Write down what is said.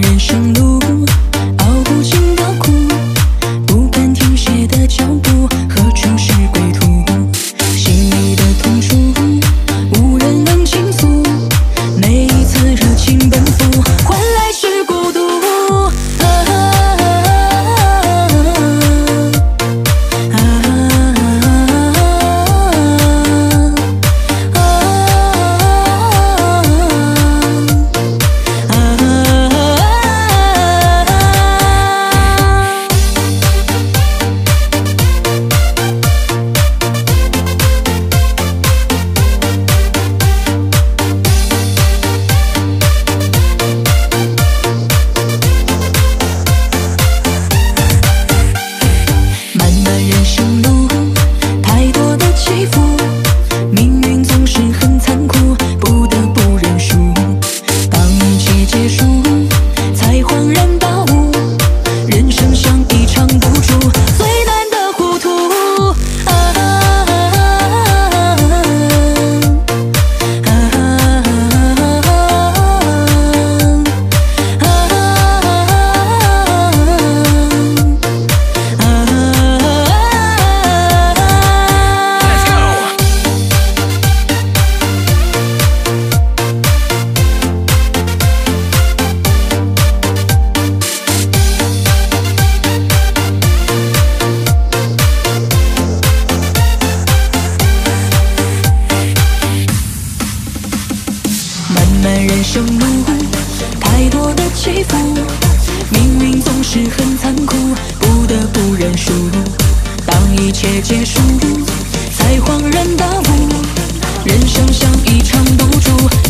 人生路生路太多的起伏命运总是很残酷不得不认输当一切结束才恍然大悟人生像一场赌注